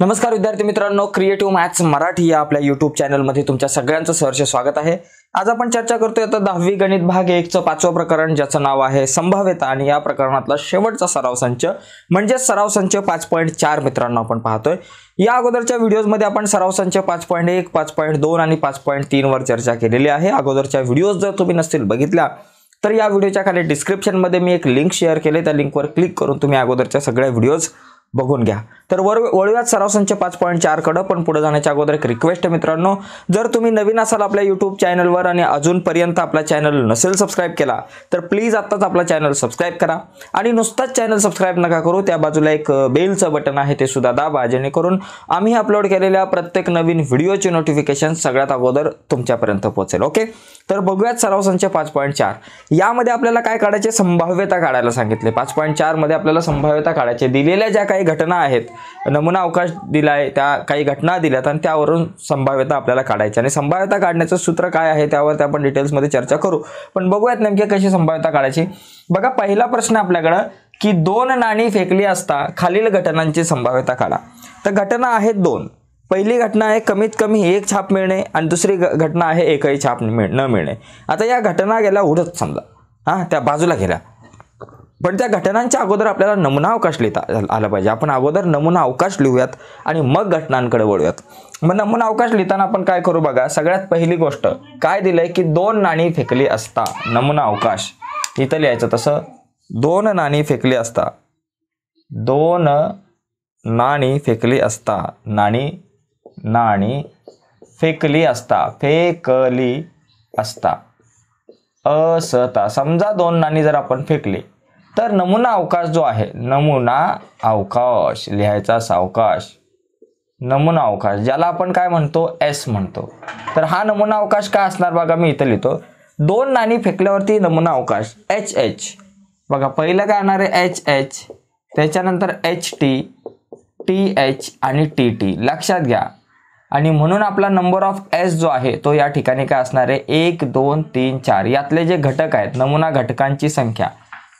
नमस्कार विद्यार्थी मित्रांनो क्रिएटिव्ह मॅथ्स मराठी या आपल्या युट्यूब चॅनलमध्ये तुमच्या सगळ्यांचं सहर्ष स्वागत आहे. आज आपण चर्चा करतोय तर दहावी गणित भाग एकचं पाचवं प्रकरण ज्याचं नाव आहे संभाव्यता आणि या प्रकरणातला शेवटचा सराव संच. म्हणजे सराव संच पाच पॉईंट चार मित्रांनो आपण पाहतोय. या अगोदरच्या व्हिडिओजमध्ये आपण सराव संच पाच पॉईंट एक पाच पॉईंट दोन आणि पाच पॉईंट तीनवर चर्चा केलेली आहे. अगोदरच्या व्हिडिओज जर तुम्ही नसतील बघितल्या तर या व्हिडिओच्या खाली डिस्क्रिप्शनमध्ये मी एक लिंक शेअर केले त्या लिंकवर क्लिक करून तुम्ही अगोदरच्या सगळ्या व्हिडिओज बघून घ्या. तर वर वळूयात सराव संच पाच पॉईंट चारकडं पण पुढे जाण्याच्या अगोदर एक रिक्वेस्ट आहे मित्रांनो. जर तुम्ही नवीन असाल आपल्या यूट्यूब चॅनलवर आणि अजूनपर्यंत आपला चॅनल नसेल सबस्क्राईब केला तर प्लीज आत्ताच आपला चॅनल सबस्क्राईब करा. आणि नुसताच चॅनल सबस्क्राईब नका करू त्या बाजूला एक बेलचं बटन आहे ते सुद्धा दाबा जेणेकरून आम्ही अपलोड केलेल्या प्रत्येक नवीन व्हिडिओचे नोटिफिकेशन सगळ्यात अगोदर तुमच्यापर्यंत पोहोचेल ओके तर बघूयात सराव संच पाच पॉईंट चार. यामध्ये आपल्याला काय काढायचे? संभाव्यता काढायला सांगितले. पाच पॉईंट चारमध्ये आपल्याला संभाव्यता काढायचे. दिलेल्या ज्या काही घटना आहेत नमुना अवकाश दिलाय त्या काही घटना दिल्यात आणि त्यावरून संभाव्यता आपल्याला काढायची. आणि संभाव्यता काढण्याचं सूत्र काय आहे? त्यावर आपण डिटेल्समध्ये चर्चा करू. पण बघूयात नेमकी कशी संभाव्यता काढायची? बघा पहिला प्रश्न आपल्याकडं की दोन नाणी फेकली असता खालील घटनांची संभाव्यता काढा. तर घटना आहेत दोन. पहिली घटना आहे कमीत कमी एक छाप मिळणे आणि दुसरी घटना आहे एकही छाप मिळ न मिळणे. आता या घटना गेल्या उडत समजा. हां त्या बाजूला गेल्या. पण त्या घटनांच्या अगोदर आपल्याला नमुना अवकाश लिहिता आला पाहिजे. आपण अगोदर नमुना अवकाश लिहूयात आणि मग घटनांकडे वळूयात. मग नमुना अवकाश लिहिताना आपण काय करू बघा? सगळ्यात पहिली गोष्ट काय दिलंय की दोन नाणी फेकली असता नमुना अवकाश. इथं लिहायचं तसं दोन नाणी फेकली असता. दोन नाणी फेकली असता नाणी नाणी फेकली असता फेकली असता. असता. समजा दोन नाणी जर आपण फेकली तर नमुना अवकाश जो आहे नमुना अवकाश लिहायचा सावकाश नमुना अवकाश ज्याला आपण काय म्हणतो? एस म्हणतो. तर हा नमुना अवकाश काय असणार? बघा मी इथं लिहितो. दोन नाणी फेकल्यावरती नमुना अवकाश एच एच बघा पहिलं काय येणार आहे? एच एच त्याच्यानंतर एच टी टी एच आणि टी टी लक्षात घ्या. आणि म्हणून आपला नंबर ऑफ एस जो आहे तो या ठिकाणी काय असणार आहे? एक दोन तीन चार. यातले जे घटक आहेत नमुना घटकांची संख्या.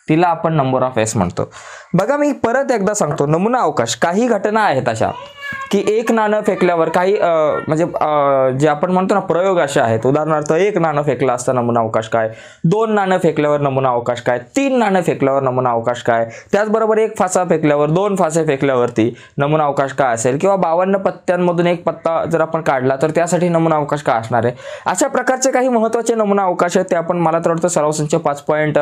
तिला आपण नंबर ऑफ एस म्हणतो. बघा मी परत एकदा सांगतो नमुना अवकाश काही घटना आहेत अशा की एक नाणं फेकल्यावर काही म्हणजे जे आपण म्हणतो ना प्रयोग असे आहेत. उदाहरणार्थ एक नाणं फेकलं असता नमुना अवकाश काय? दोन नाणं फेकल्यावर नमुना अवकाश काय? तीन नाणं फेकल्यावर नमुना अवकाश काय? त्याचबरोबर एक फासा फेकल्यावर दोन फासे फेकल्यावरती नमुना अवकाश काय असेल? किंवा बावन्न पत्त्यांमधून एक पत्ता जर आपण काढला तर त्यासाठी नमुना अवकाश काय असणार आहे? अशा प्रकारचे काही महत्त्वाचे नमुना अवकाश आहेत ते आपण मला तर वाटतं सराव संच पाच पॉईंट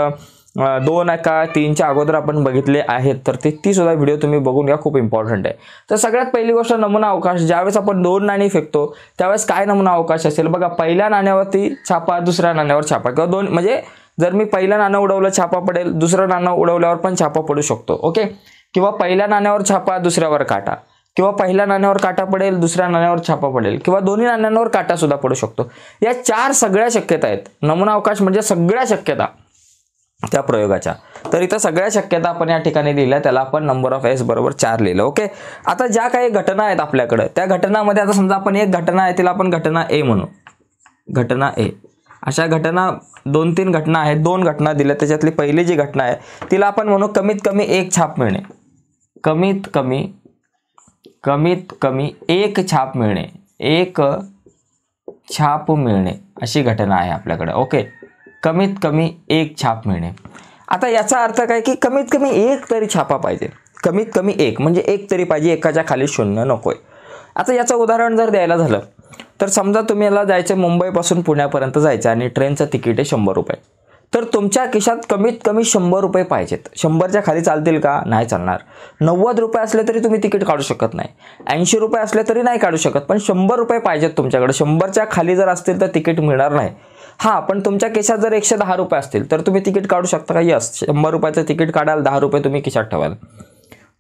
दोन का तीनच्या अगोदर आपण बघितले आहेत. तर ते ती सुद्धा व्हिडिओ तुम्ही बघून घ्या खूप इम्पॉर्टंट आहे. तर सगळ्यात पहिली गोष्ट नमुना अवकाश. ज्यावेळेस आपण दोन नाणी फेकतो त्यावेळेस काय नमुना अवकाश असेल? बघा पहिल्या नाण्यावरती छापा दुसऱ्या नाण्यावर छापा. किंवा दोन म्हणजे जर मी पहिलं नाणं उडवलं छापा पडेल दुसरं नाणं उडवल्यावर पण छापा पडू शकतो ओके? किंवा पहिल्या नाण्यावर छापा दुसऱ्यावर काटा. किंवा पहिल्या नाण्यावर काटा पडेल दुसऱ्या नाण्यावर छापा पडेल. किंवा दोन्ही नाण्यांवर काटा सुद्धा पडू शकतो. या चार सगळ्या शक्यता आहेत. नमुना अवकाश म्हणजे सगळ्या शक्यता. त्या प्रयोगाच्या. तर इथं सगळ्या शक्यता आपण या ठिकाणी लिहिल्या त्याला आपण नंबर ऑफ एस बरोबर चार लिहिलं ओके आता ज्या काही घटना आहेत आपल्याकडं त्या घटनामध्ये आता समजा आपण एक घटना आहे तिला आपण घटना ए म्हणू. घटना ए अशा घटना दोन तीन घटना आहेत दोन घटना दिल्या त्याच्यातली पहिली जी घटना आहे तिला आपण म्हणू कमीत कमी एक छाप मिळणे. कमीत कमी कमीत कमी एक छाप मिळणे. एक छाप मिळणे अशी घटना आहे आपल्याकडे ओके कमीत कमी एक छाप मिळणे. आता याचा अर्थ काय की कमीत कमी एक तरी छापा पाहिजे. कमीत कमी एक म्हणजे एक तरी पाहिजे एकाच्या खाली शून्य नकोय. आता याचं उदाहरण जर द्यायला झालं तर समजा तुम्ही याला जायचं मुंबईपासून पुण्यापर्यंत जायचं आणि ट्रेनचं तिकीट आहे शंभर रुपये. तर तुमच्या खिशात कमीत कमी शंभर रुपये पाहिजेत. शंभरच्या खाली चालतील का? नाही चालणार. नव्वद रुपये असले तरी तुम्ही तिकीट काढू शकत नाही. ऐंशी रुपये असले तरी नाही काढू शकत पण शंभर रुपये पाहिजेत तुमच्याकडे. शंभरच्या खाली जर असतील तर तिकीट मिळणार नाही. हां पण तुमच्या केशात जर एकशे दहा रुपये असतील तर तुम्ही तिकीट काढू शकता का? यस शंभर रुपयाचं तिकीट काढाल दहा रुपये तुम्ही खिशात ठेवाल.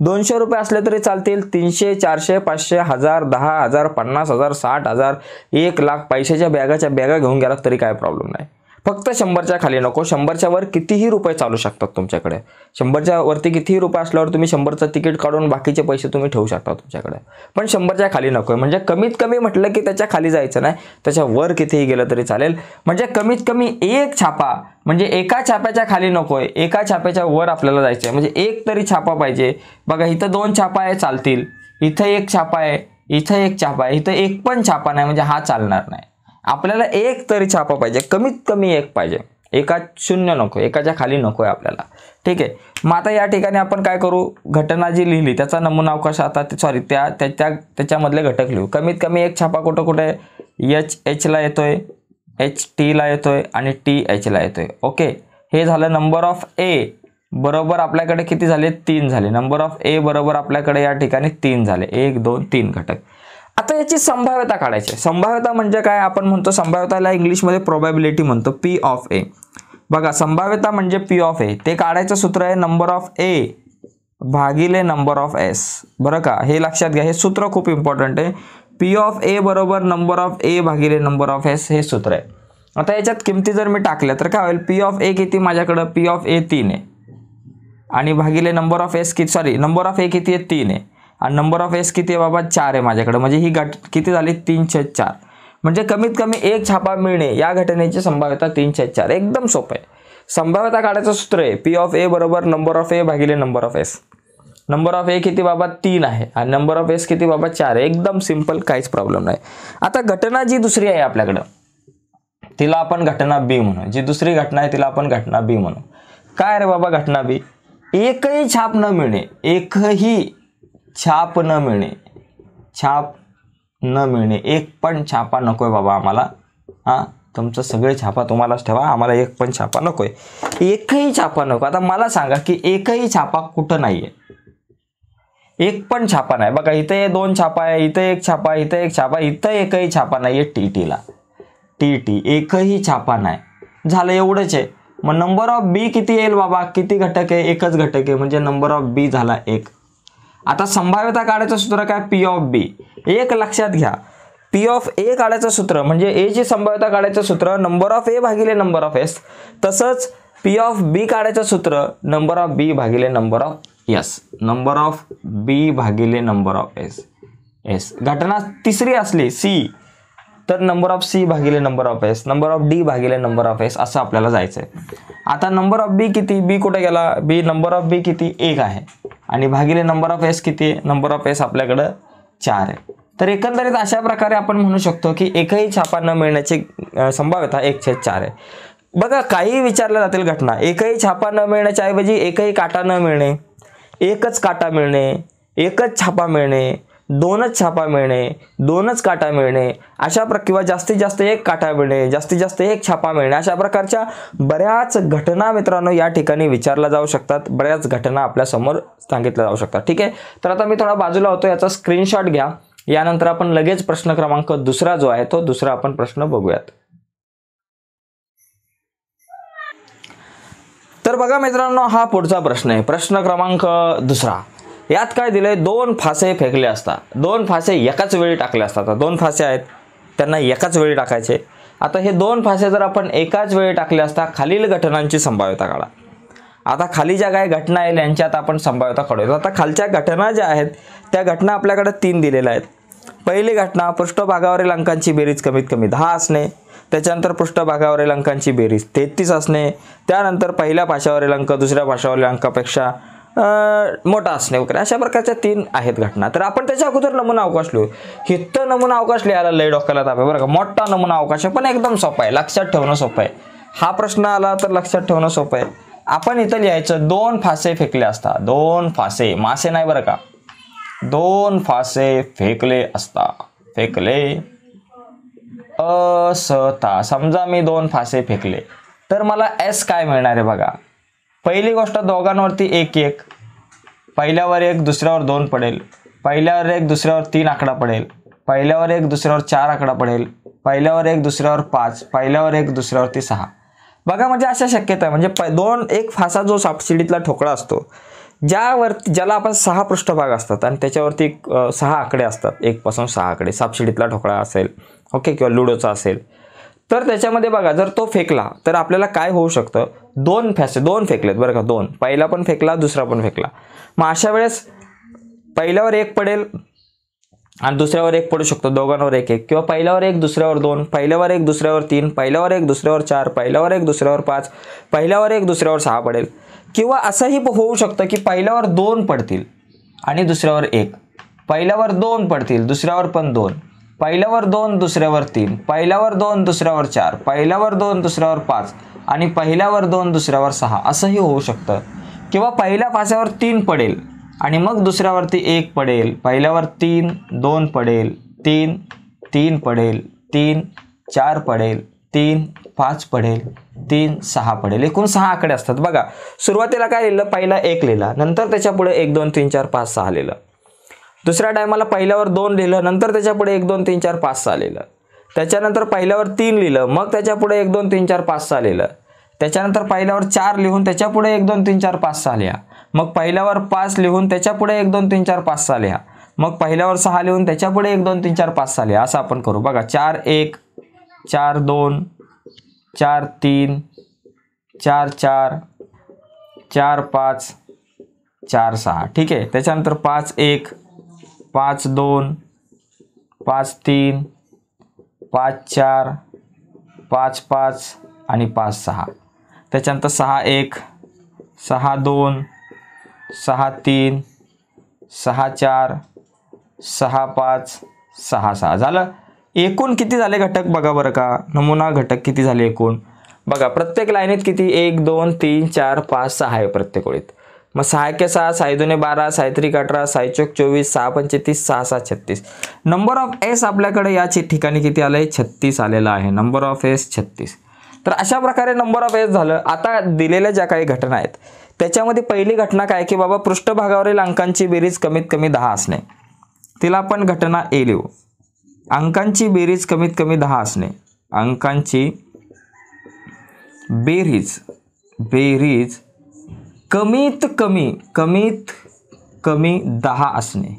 दोनशे रुपये असले तरी चालतील तीनशे चारशे पाचशे हजार दहा हजार पन्नास हजार साठ हजार एक लाख पैशाच्या बॅगाच्या बॅगा घेऊन गेलात तरी काय प्रॉब्लेम नाही. फक्त शंभरच्या खाली नको. शंभरच्या वर कितीही रुपये चालू शकतात तुमच्याकडे. शंभरच्या वरती कितीही रुपये असल्यावर तुम्ही शंभरचं तिकीट काढून बाकीचे पैसे तुम्ही ठेवू शकता तुमच्याकडे. पण शंभरच्या खाली नको आहे. म्हणजे कमीत कमी म्हटलं की त्याच्याखाली जायचं नाही. त्याच्या वर कितीही गेलं तरी चालेल. म्हणजे कमीत कमी एक छापा म्हणजे एका छाप्याच्या खाली नकोय एका छाप्याच्या वर आपल्याला जायचं आहे म्हणजे एक तरी छापा पाहिजे. बघा इथं दोन छापा आहे चालतील. इथं एक छापा आहे. इथं एक छापा आहे. इथं एक पण छापा नाही. म्हणजे हा चालणार नाही. आपल्याला एक तरी छापा पाहिजे कमीत कमी एक पाहिजे. एका शून्य नको एकाच्या खाली नको आहे आपल्याला. ठीक आहे? मग आता या ठिकाणी आपण काय करू? घटना जी लिहिली त्याचा नमुना अवकाश आता सॉरी त्या त्याच्या त्याच्यामधले घटक लिहू. कमीत कमी एक छापा कुठं कुठे? आहे एच एचला येतोय एच टीला येतोय आणि टी एचला येतोय. ओके हे झालं नंबर ऑफ ए बरोबर आपल्याकडे किती झाले? तीन झाले. नंबर ऑफ ए बरोबर आपल्याकडे या ठिकाणी तीन झाले. एक दोन तीन घटक. आता याची संभाव्यता काढायची संभाव्यता म्हणजे काय? आपण म्हणतो संभाव्यताला इंग्लिशमध्ये प्रोबॅबिलिटी म्हणतो पी ऑफ ए बघा संभाव्यता म्हणजे पी ऑफ ए ते काढायचं सूत्र आहे नंबर ऑफ ए भागिले नंबर ऑफ एस बरं का? हे लक्षात घ्या. हे सूत्र खूप इम्पॉर्टंट आहे. पी ऑफ ए बरोबर नंबर ऑफ ए भागिले नंबर ऑफ एस हे सूत्र आहे. आता याच्यात किमती जर मी टाकल्या तर काय होईल? पी ऑफ ए किती माझ्याकडं? पी ऑफ ए तीन आहे. आणि भागिले नंबर ऑफ एस किती? सॉरी नंबर ऑफ ए किती आहे? तीन आहे. आणि नंबर ऑफ एस किती आहे बाबा? चार आहे माझ्याकडे. म्हणजे ही घट किती झाली? तीन चार. म्हणजे कमीत कमी एक छापा मिळणे या घटनेची संभाव्यता तीन छेद चार. एकदम सोपं आहे. संभाव्यता काढायचं सूत्र आहे. पी ऑफ ए बरोबर नंबर ऑफ ए भागिले number of S number of A किती बाबा? तीन आहे. आणि नंबर ऑफ एस किती बाबा? चार आहे. एकदम सिंपल काहीच प्रॉब्लेम नाही. आता घटना जी दुसरी आहे आपल्याकडं तिला आपण घटना बी म्हणू. जी दुसरी घटना आहे तिला आपण घटना बी म्हणू. काय रे बाबा घटना बी एकही छाप न मिळणे एकही छाप न मिळणे. छाप न मिळणे. एक पण छापा नको आहे बाबा आम्हाला. हां? तुमचं सगळे छापा तुम्हालाच ठेवा. आम्हाला एक पण छापा नको आहे एकही छापा नको. आता मला सांगा की एकही छापा कुठं नाही आहे एक पण छापा नाही. बघा इथं दोन छापा आहे इथं एक छापा इथं एक छापा इथं एकही छापा नाही आहे टी टीला टी टी एकही छापा नाही. झालं एवढंच आहे. मग नंबर ऑफ बी किती येईल बाबा? किती घटक आहे? एकच घटक आहे. म्हणजे नंबर ऑफ बी झाला एक. आता संभाव्यता काढायचं सूत्र काय? पी ऑफ बी एक लक्षात घ्या. पी ऑफ ए काढायचं सूत्र म्हणजे ए जे संभाव्यता काढायचं सूत्र नंबर ऑफ ए भागिले नंबर ऑफ एस तसंच पी ऑफ बी काढायचं सूत्र नंबर ऑफ बी भागिले number of S number of B भागिले नंबर ऑफ एस एस घटना तिसरी असली सी तर नंबर ऑफ सी भागिले number of S number of D भागिले नंबर ऑफ एस असं आपल्याला जायचं आहे आता नंबर ऑफ बी किती? बी कुठे गेला? बी नंबर ऑफ बी किती? एक आहे. आणि भागिले नंबर ऑफ एस किती? आहे नंबर ऑफ एस आपल्याकडं चार आहे. तर एकंदरीत अशा प्रकारे आपण म्हणू शकतो की एकही छापा न मिळण्याची संभाव्यता एक छेद चार आहे. बघा काही विचारल्या जातील घटना. एकही छापा न मिळण्याच्या ऐवजी एकही काटा न मिळणे एकच काटा मिळणे एकच छापा मिळणे दोनच छापा मिळणे दोनच काटा मिळणे अशा प्र किंवा जास्तीत जास्त एक काटा मिळणे जास्तीत जास्त एक छापा मिळणे अशा प्रकारच्या बऱ्याच घटना मित्रांनो या ठिकाणी विचारल्या जाऊ शकतात बऱ्याच घटना आपल्यासमोर सांगितल्या जाऊ शकतात. ठीक आहे? तर आता मी थोडा बाजूला होतो याचा स्क्रीनशॉट घ्या. यानंतर आपण लगेच प्रश्न क्रमांक दुसरा जो आहे तो दुसरा आपण प्रश्न बघूयात. तर बघा मित्रांनो हा पुढचा प्रश्न आहे. प्रश्न क्रमांक दुसरा. यात काय दिलंय? दोन फासे फेकले असतात. दोन फासे एकाच वेळी टाकले असतात. दोन फासे आहेत. त्यांना एकाच वेळी टाकायचे. आता हे दोन फासे जर आपण एकाच वेळी टाकले असता खालील घटनांची संभाव्यता काढा. आता खाली ज्या काही घटना आहेत यांच्यात आपण संभाव्यता काढूया आता खालच्या घटना ज्या आहेत त्या घटना आपल्याकडे तीन दिलेल्या आहेत. पहिली घटना पृष्ठभागावरील अंकांची बेरीज कमीत कमी दहा असणे. त्याच्यानंतर पृष्ठभागावरील अंकांची बेरीज तेहतीस असणे. त्यानंतर पहिल्या भाषावरील अंक दुसऱ्या भाषावरील अंकापेक्षा मोठा असणे वगैरे अशा प्रकारच्या तीन आहेत घटना. तर आपण त्याच्या अगोदर नमुना अवकाश लिहू. हित्त नमुना अवकाश लिहायला लय डोक्याला ताप आहे बरं का. मोठा नमुना अवकाश आहे पण एकदम सोपा आहे. लक्षात ठेवणं सोपं आहे. हा प्रश्न आला तर लक्षात ठेवणं सोपं आहे. आपण इथं लिहायचं दोन फासे फेकले असता दोन फासे. मासे नाही बरं का. दोन फासे फेकले असता फेकले असता समजा मी दोन फासे फेकले. तर मला एस काय मिळणार आहे बघा? पहिली गोष्ट दोघांवरती एक एक. पहिल्यावर एक दुसऱ्यावर दोन पडेल. पहिल्यावर एक दुसऱ्यावर तीन आकडा पडेल. पहिल्यावर एक दुसऱ्यावर चार आकडा पडेल. पहिल्यावर एक दुसऱ्यावर पाच. पहिल्यावर एक दुसऱ्यावरती सहा. बघा म्हणजे अशा शक्यता आहे. म्हणजे प दोन एक फासा जो सापशिडीतला ठोकळा असतो ज्यावरती ज्याला आपण सहा पृष्ठभाग असतात आणि त्याच्यावरती सहा आकडे असतात. एकपासून सहा आकडे. सापशिडीतला ठोकळा असेल ओके किंवा लुडोचा असेल. तर त्याच्यामध्ये बघा जर तो फेकला तर आपल्याला काय होऊ शकतं? दोन फॅसे दोन फेकलेत बरं का दोन. पहिला पण फेकला दुसरा पण फेकला. मग अशा वेळेस पहिल्यावर एक पडेल आणि दुसऱ्यावर एक पडू शकतो दोघांवर एक एक. किंवा पहिल्यावर एक दुसऱ्यावर दोन पहिल्यावर एक दुसऱ्यावर तीन पहिल्यावर एक दुसऱ्यावर चार पहिल्यावर एक दुसऱ्यावर पाच पहिल्यावर एक दुसऱ्यावर सहा पडेल. किंवा असंही होऊ शकतं की पहिल्यावर दोन पडतील आणि दुसऱ्यावर एक. पहिल्यावर दोन पडतील दुसऱ्यावर पण दोन. पहिल्यावर दोन दुसऱ्यावर तीन. पहिल्यावर दोन दुसऱ्यावर चार. पहिल्यावर दोन दुसऱ्यावर पाच. आणि पहिल्यावर दोन दुसऱ्यावर सहा. असंही होऊ शकतं. किंवा पहिल्या पाच्यावर तीन पडेल. आणि मग दुसऱ्यावरती एक पडेल. पहिल्यावर तीन दोन पडेल. तीन तीन पडेल. तीन चार पडेल. तीन पाच पडेल. तीन सहा पडेल. एकूण सहा आकडे असतात. बघा सुरुवातीला काय लिहिलं? पहिला एक लिहिला. नंतर त्याच्यापुढे एक दोन तीन चार पाच सहा लिहिलं. दुसऱ्या टायमाला पहिल्यावर दोन लिहिलं नंतर त्याच्यापुढे एक दोन तीन चार पाच सहा लिहिलं. त्याच्यानंतर पहिल्यावर तीन लिहिलं मग त्याच्यापुढे एक दोन तीन चार पाच सहा लिहिलं. त्याच्यानंतर पहिल्यावर चार लिहून त्याच्यापुढे एक दोन तीन चार पाच सहा लिहा. मग पहिल्यावर पाच लिहून त्याच्यापुढे एक दोन तीन चार पाच सहा लिहा. मग पहिल्यावर सहा लिहून त्याच्यापुढे एक दोन तीन चार पाच सहा लिहा. असं आपण करू. बघा चार एक चार दोन चार तीन चार चार चार पाच चार सहा. ठीक आहे? त्याच्यानंतर पाच एक पाच दोन पाच तीन पाच चार पाच पाच आणि पाच सहा. त्याच्यानंतर सहा एक सहा दोन सहा तीन सहा चार सहा पाच सहा सहा. झालं? एकूण किती झाले घटक? बघा बरं का. नमुना घटक किती झाले एकूण? बघा प्रत्येक लाईनीत किती? एक दोन तीन चार पाच सहा आहे प्रत्येक ओळीत. मग सहा के सहा साई बारा सायत्रिक अठरा सायचोक चोवीस सहा पंचेतीस सहा सहा छत्तीस. नंबर ऑफ एस आपल्याकडे या ठिकाणी किती आलं आहे छत्तीस आलेला आहे. नंबर ऑफ एस छत्तीस. तर अशा प्रकारे नंबर ऑफ एस झालं. आता दिलेल्या ज्या काही घटना आहेत त्याच्यामध्ये पहिली घटना काय की बाबा पृष्ठभागावरील अंकांची बेरीज कमीत कमी दहा असणे. तिला आपण घटना ए लिहू. अंकांची बेरीज कमीत कमी दहा असणे. अंकांची बेरीज बेरीज कमीत कमी कमीत कमी दहा असणे.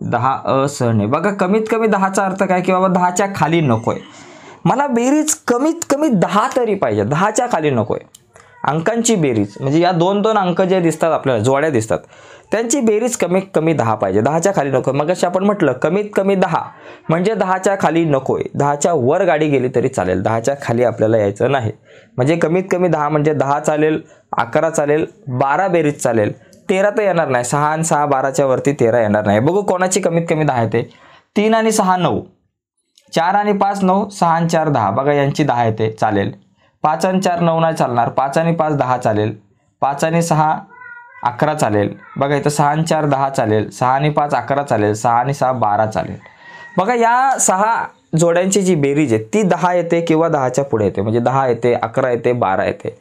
दहा असणे बघा कमीत कमी दहाचा अर्थ काय? की बाबा दहाच्या खाली नकोय. मला बेरीज कमीत कमी दहा तरी पाहिजे. दहाच्या खाली नकोय. अंकांची बेरीज. म्हणजे या दोन दोन अंक जे दिसतात आपल्याला जोड्या दिसतात त्यांची बेरीज कमीत कमी दहा पाहिजे. दहाच्या खाली नको मग अशी आपण म्हटलं कमीत कमी दहा. म्हणजे दहाच्या खाली नकोय. दहाच्या वर गाडी गेली तरी चालेल. दहाच्या खाली आपल्याला यायचं नाही. म्हणजे कमीत कमी दहा म्हणजे दहा चालेल. अकरा चालेल बारा बेरीज चालेल. तेरा तर येणार नाही. सहा आणि सहा बाराच्या वरती तेरा येणार नाही. बघू कोणाची कमीत कमी दहा येते. तीन आणि सहा नऊ. चार आणि पाच नऊ सहा आणि चार दहा. बघा यांची दहा येते. चालेल. पाच आणि चार नऊ नाही चालणार. पाच आणि पाच दहा चालेल. पाच आणि सहा अकरा चालेल. बघा इथं सहा आणि चार दहा चालेल. सहा आणि पाच अकरा चालेल. सहा आणि सहा बारा चालेल. बघा या सहा जोड्यांची जी बेरीज आहे ती दहा येते किंवा दहाच्या पुढे येते. म्हणजे दहा येते अकरा येते बारा येते.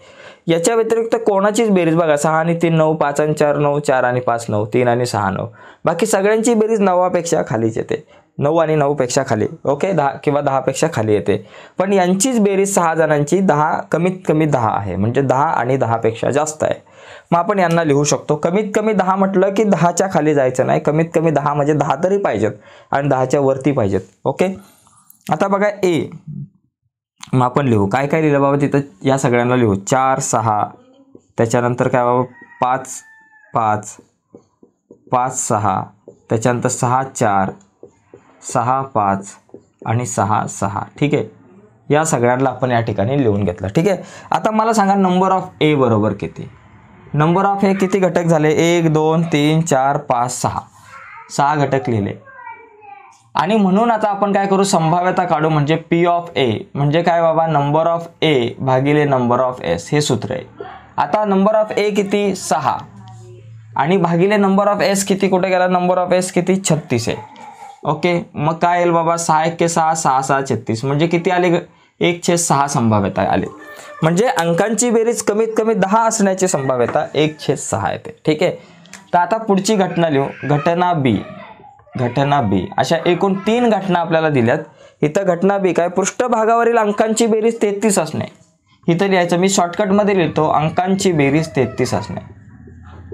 याच्या व्यतिरिक्त कोणाचीच बेरीज बघा सहा आणि तीन नऊ पाच आणि चार नऊ चार आणि पाच नऊ तीन आणि सहा नऊ. बाकी सगळ्यांची बेरीज नवापेक्षा खालीच येते. नऊ आणि नऊपेक्षा खाली ओके? दहा किंवा दहापेक्षा खाली येते. पण यांचीच बेरीज सहा जणांची दहा कमीत कमी दहा आहे. म्हणजे दहा आणि दहापेक्षा जास्त आहे. मग आपण यांना लिहू शकतो. कमीत कमी दहा म्हटलं की दहाच्या खाली जायचं नाही. कमीत कमी दहा म्हणजे दहा तरी पाहिजेत आणि दहाच्या वरती पाहिजेत. ओके? आता बघा ए. मग आपण लिहू. काय काय लिहिलं बाबा तिथं? या सगळ्यांना लिहू. चार सहा. त्याच्यानंतर काय बाबा? पाच पाच. पाच सहा. त्याच्यानंतर सहा चार. सहा पाच. आणि सहा सहा. ठीक आहे? या सगळ्यांना आपण या ठिकाणी लिहून घेतलं. ठीक आहे? आता मला सांगा नंबर ऑफ ए बरोबर किती? नंबर ऑफ ए किती घटक झाले? एक दोन तीन चार पाच सहा. सहा घटक लिहिले. आणि म्हणून आता आपण काय करू? संभाव्यता काढू म्हणजे पी ऑफ ए म्हणजे काय बाबा? नंबर ऑफ ए भागिले नंबर ऑफ एस हे सूत्र आहे. आता नंबर ऑफ ए किती? सहा. आणि भागिले नंबर ऑफ एस किती? कुठे गेला? नंबर ऑफ एस किती? छत्तीस आहे. ओके मग काय येईल बाबा? सहा एक के सहा सहा सहा छत्तीस. म्हणजे किती आले एक छे सहा संभाव्यता आले. म्हणजे अंकांची बेरीज कमीत कमी दहा असण्याची संभाव्यता एक छेद सहा येते. ठीक आहे? तर आता पुढची घटना लिहू. घटना बी घटना बी. अशा एकूण तीन घटना आपल्याला दिल्यात. इथं घटना बी. काय पृष्ठभागावरील अंकांची बेरीज तेहतीस असणे. इथं लिहायचं मी शॉर्टकटमध्ये लिहितो अंकांची बेरीज तेहतीस असणे.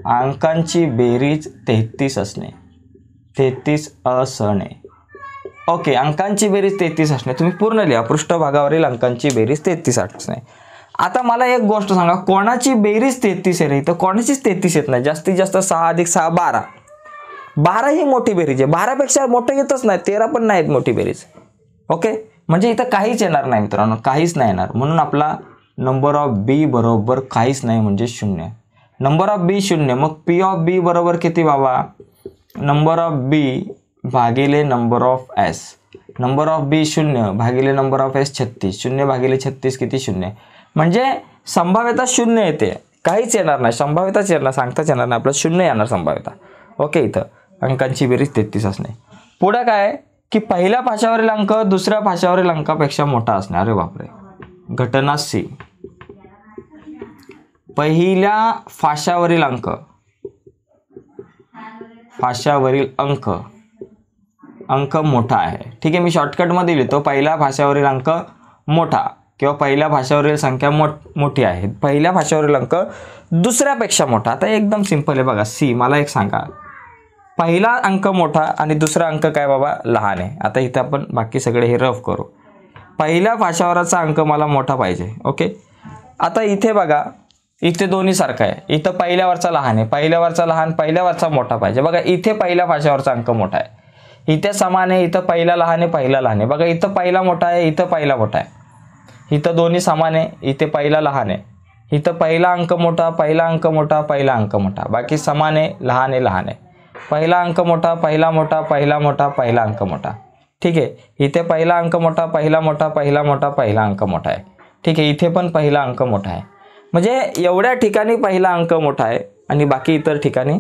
अंकांची बेरीज तेहतीस असणे. तेहतीस असणे. ओके अंकांची बेरीज तेहतीस असणे. तुम्ही पूर्ण लिहा पृष्ठभागावरील अंकांची बेरीज तेहतीस असणे. आता मला एक गोष्ट सांगा कोणाची बेरीज तेहतीस आहे रे? इथं कोणाचीच तेहतीस येत नाही. जास्तीत जास्त सहा अधिक सहा बारा. बारा ही मोठी बेरीज आहे. बारापेक्षा मोठं येतच नाही तेरा पण नाहीत मोठी बेरीज. ओके? म्हणजे इथं काहीच येणार नाही मित्रांनो काहीच नाही येणार. म्हणून आपला नंबर ऑफ बी बरोबर काहीच नाही म्हणजे शून्य. नंबर ऑफ बी शून्य. मग पी ऑफ बी बरोबर किती बाबा? नंबर ऑफ बी भागिले number of S. Number of B शून्य भागिले नंबर ऑफ एस छत्तीस. शून्य भागिले छत्तीस किती शून्य? म्हणजे संभाव्यता शून्य येते. काहीच येणार नाही. संभाव्यताच येणार सांगताच येणार नाही. आपलं शून्य येणार संभाव्यता. ओके इथं. अंकांची बेरीज तेहतीस असणे. पुढं काय? की पहिल्या भाषावरील अंक दुसऱ्या भाषावरील अंकापेक्षा मोठा असणे. अरे बापरे. घटना सी. पहिल्या फाशावरील अंक. फाशावरील अंक. अंक मोठा आहे. ठीक आहे मी शॉर्टकटमध्ये लिहितो. पहिल्या भाषावरील अंक मोठा किंवा पहिल्या भाषावरील संख्या मोठ मोठी आहे. पहिल्या भाषावरील अंक दुसऱ्यापेक्षा मोठा. आता एकदम सिंपल आहे बघा. सी मला एक सांगा. पहिला अंक मोठा आणि दुसरा अंक काय बाबा? लहान आहे. आता इथं आपण बाकी सगळे हे रफ करू. पहिल्या भाषावराचा अंक मला मोठा पाहिजे ओके? आता इथे बघा इथे दोन्ही सारखं आहे. इथं पहिल्यावरचा लहान आहे. पहिल्यावरचा लहान पहिल्यावरचा मोठा पाहिजे. बघा इथे पहिल्या भाषावरचा अंक मोठा आहे. इथे समान आहे इथं पहिला लहान आहे पहिला लहान आहे. बघा इथं पहिला मोठा आहे इथं पहिला मोठा आहे. इथं दोन्ही समान आहे इथे पहिला लहान आहे. इथं पहिला अंक मोठा पहिला अंक मोठा पहिला अंक मोठा. बाकी समान आहे लहान आहे लहान आहे. पहिला अंक मोठा पहिला मोठा पहिला मोठा पहिला अंक मोठा. ठीक आहे? इथे पहिला अंक मोठा पहिला मोठा पहिला मोठा पहिला अंक मोठा आहे. ठीक आहे? इथे पण पहिला अंक मोठा आहे. म्हणजे एवढ्या ठिकाणी पहिला अंक मोठा आहे आणि बाकी इतर ठिकाणी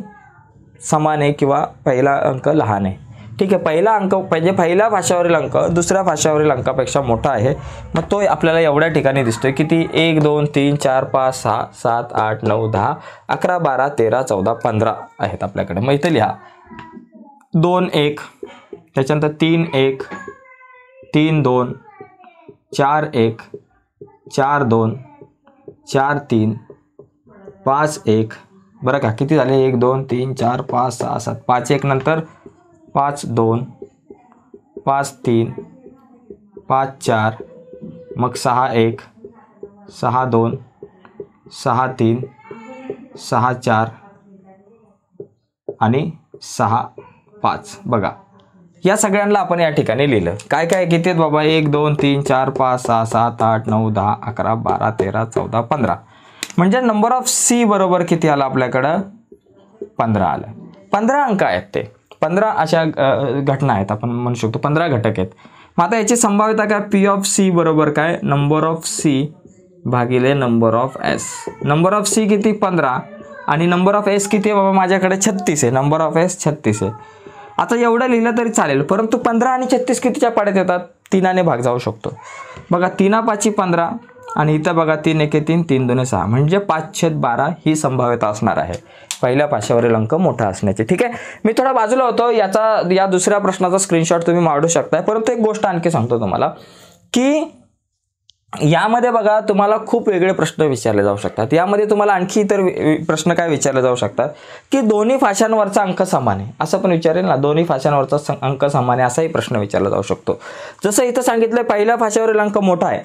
समान आहे किंवा पहिला अंक लहान आहे. ठीक आहे पहिला अंक म्हणजे पहिल्या भाषावरील अंक दुसऱ्या भाषावरील अंकापेक्षा मोठा आहे. मग तो आपल्याला एवढ्या ठिकाणी दिसतोय किती एक दोन तीन चार पाच सहा सात आठ नऊ दहा अकरा बारा तेरा चौदा पंधरा आहेत आपल्याकडे. मग इथे लिहा. दोन एक त्याच्यानंतर तीन एक तीन दोन चार एक चार दोन चार तीन पाच एक. बरं का किती झाले? एक दोन तीन चार पाच सहा सात पाच एक नंतर पाच दोन पाच तीन पाच चार मग सहा एक सहा दोन सहा तीन सहा चार आणि सहा पाच. बघा या सगळ्यांना आपण या ठिकाणी लिहिलं. काय काय किती आहेत बाबा? एक दोन तीन चार पाच सहा सात आठ नऊ दहा अकरा बारा तेरा चौदा पंधरा. म्हणजे नंबर ऑफ सी बरोबर किती आलं आपल्याकडं? पंधरा आलं. पंधरा अंक आहेत ते. पंधरा अशा घटना आहेत आपण म्हणू शकतो पंधरा घटक आहेत. मग आता याची संभाव्यता काय? पी ऑफ सी बरोबर काय? नंबर ऑफ सी भागिले number of S number of C किती? पंधरा. आणि नंबर ऑफ एस किती आहे? बाबा माझ्याकडे छत्तीस आहे. नंबर ऑफ एस छत्तीस आहे. आता एवढं लिहिलं तरी चालेल परंतु पंधरा आणि छत्तीस कितीच्या पाड्यात येतात? तीनाने भाग जाऊ शकतो. बघा तीना पाची पंधरा आणि इथं बघा तीन एके तीन तीन दोन सहा. म्हणजे पाचशे बारा ही संभाव्यता असणार आहे. पहिल्या पाचशेवरील अंक मोठा असण्याची. ठीक आहे? मी थोडा बाजूला होतो. याचा या दुसऱ्या प्रश्नाचा स्क्रीनशॉट तुम्ही मांडू शकताय. परंतु एक गोष्ट आणखी सांगतो तुम्हाला की यामध्ये बघा तुम्हाला खूप वेगळे प्रश्न विचारले जाऊ शकतात. यामध्ये तुम्हाला आणखी इतर प्रश्न काय विचारले जाऊ शकतात? की दोन्ही फाशांवरचा अंक समान आहे. असं पण विचारेल ना दोन्ही फाशांवरचा स- अंक समान आहे असाही प्रश्न विचारला जाऊ शकतो. जसं इथं सांगितलं पहिल्या फाशावरील अंक मोठा आहे.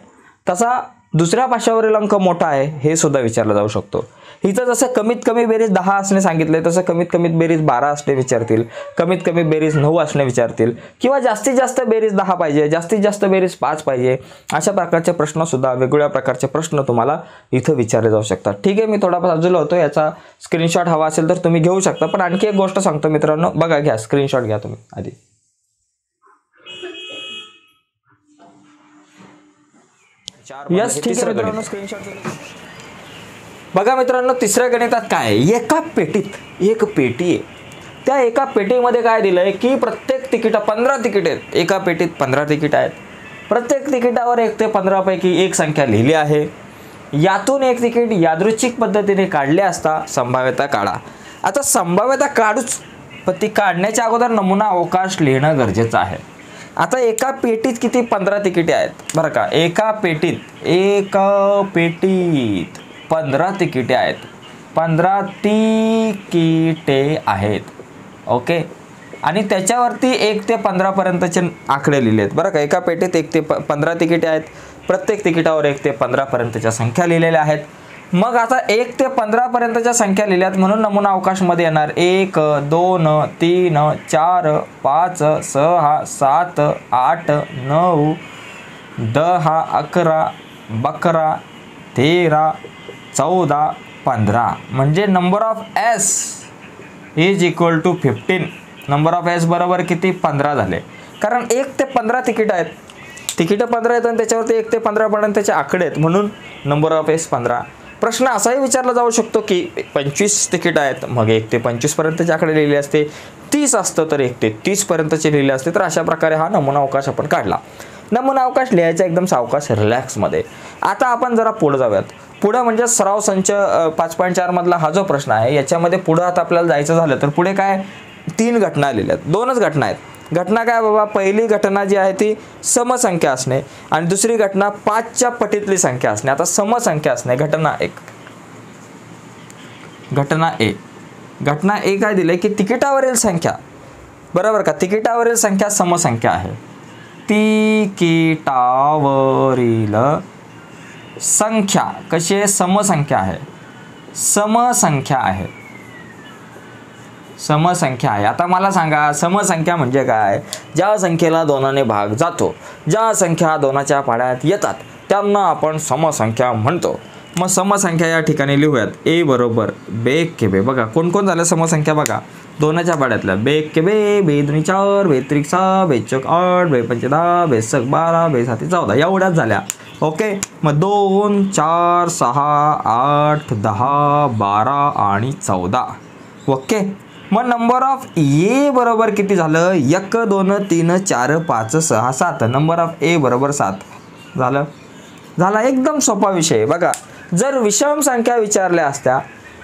तसा दुसऱ्या पाशावरील अंक मोठा आहे हे सुद्धा विचारलं जाऊ शकतो. इथं जसं कमीत कमी बेरीज दहा असणे सांगितले तसं कमीत कमीत बेरीज बारा असणे विचारतील कमीत कमी बेरीज नऊ असणे विचारतील किंवा जास्तीत जास्त बेरीज दहा पाहिजे जास्तीत जास्त बेरीज पाच पाहिजे अशा प्रकारचे प्रश्नसुद्धा वेगवेगळ्या प्रकारचे प्रश्न तुम्हाला इथं विचारले जाऊ शकतात. ठीक आहे मी थोडा बाजूला होतो याचा स्क्रीनशॉट हवा असेल तर तुम्ही घेऊ शकता पण आणखी एक गोष्ट सांगतो मित्रांनो बघा घ्या स्क्रीनशॉट घ्या तुम्ही आधी. यस ठीक आहे मित्रांनो स्क्रीनशॉट बघा मित्रांनो तिसऱ्या गणितात काय? एका पेटीत एक पेटी आहे. त्या एका पेटीमध्ये काय दिलंय की प्रत्येक तिकीट पंधरा तिकीट आहेत. एका पेटीत पंधरा तिकीट आहेत. प्रत्येक तिकिटावर एक ते पंधरापैकी एक संख्या लिहिली आहे. यातून एक तिकीट यादृच्छिक पद्धतीने काढले असता संभाव्यता काढा. आता संभाव्यता काढूच पण ती काढण्याच्या अगोदर नमुना अवकाश लिहिणं गरजेचं आहे. आता एका पेटीत किती? पंधरा तिकिटे आहेत. बरं का? एका पेटीत एका पेटीत पंधरा तिकिटे आहेत. पंधरा तिकिटे आहेत. ओके? आणि त्याच्यावरती एक ते पंधरापर्यंतचे आकडे लिहिले आहेत बरं का? एका पेटीत एक ते प पंधरा तिकिटे आहेत. प्रत्येक तिकिटावर एक ते पंधरापर्यंतच्या संख्या लिहिलेल्या आहेत. मग आता एक ते पंधरापर्यंतच्या संख्या लिहिल्यात. म्हणून नमुना अवकाशमध्ये येणार. एक दोन तीन चार पाच सहा सात आठ नऊ दहा अकरा बकरा तेरा चौदा पंधरा. म्हणजे number of S is equal to fifteen number of S बरोबर किती? पंधरा झाले. कारण एक ते पंधरा तिकीट आहेत. तिकीटं पंधरा आहेत आणि त्याच्यावरती एक ते पंधरापर्यंत त्याचे आकडे आहेत. म्हणून नंबर ऑफ एस पंधरा. प्रश्न असाही विचारला जाऊ शकतो की पंचवीस तिकीट आहेत मग एक ते पंचवीसपर्यंतचे आकडे लिहिले असते तीस असतं तर एक ते तीसपर्यंतचे लिहिले असते तर अशा प्रकारे हा नमुना अवकाश आपण काढला. नमुना अवकाश लिहायचा एकदम सावकाश रिलॅक्समध्ये आता आपण जरा पुढं जाऊयात. पुढं म्हणजे सराव संच पाच पॉईंट चारमधला हा जो प्रश्न आहे याच्यामध्ये पुढं आता आपल्याला जायचं झालं तर पुढे काय? तीन घटना लिहिल्या आहेत दोनच घटना आहेत. घटना काय बाबा? पहिली घटना जी आहे ती समसंख्या असणे आणि दुसरी घटना पाचच्या पटीतली संख्या असणे. आता समसंख्या असणे घटना एक. घटना ए. घटना ए काय दिले की तिकिटावरील संख्या. बरोबर का? तिकिटावरील संख्या समसंख्या आहे. तिकिटावरील संख्या कशी आहे? समसंख्या आहे. समसंख्या आहे. समसंख्या आहे. आता मला सांगा समसंख्या म्हणजे काय? ज्या संख्येला दोनाने भाग जातो ज्या संख्या दोनाच्या पाड्यात येतात त्यांना आपण समसंख्या म्हणतो. मग समसंख्या या ठिकाणी लिहूयात. ए बरोबर बे के बे. बघा कोण कोण झालं समसंख्या बघा? दोनाच्या पाड्यातल्या बे के बे बे दोन्ही चार बे त्रिक सहा बे चक आठ बे पंचे दहा बे सक बारा बे साती चौदा. एवढ्याच झाल्या. ओके? मग दोन चार सहा आठ दहा बारा आणि चौदा. ओके? मग नंबर ऑफ ए बरोबर किती झालं? एक दोन तीन चार पाच सहा सात. नंबर ऑफ ए बरोबर सात. झालं? झाला एकदम सोपा विषय. आहे. बघा जर विषम संख्या विचारल्या असत्या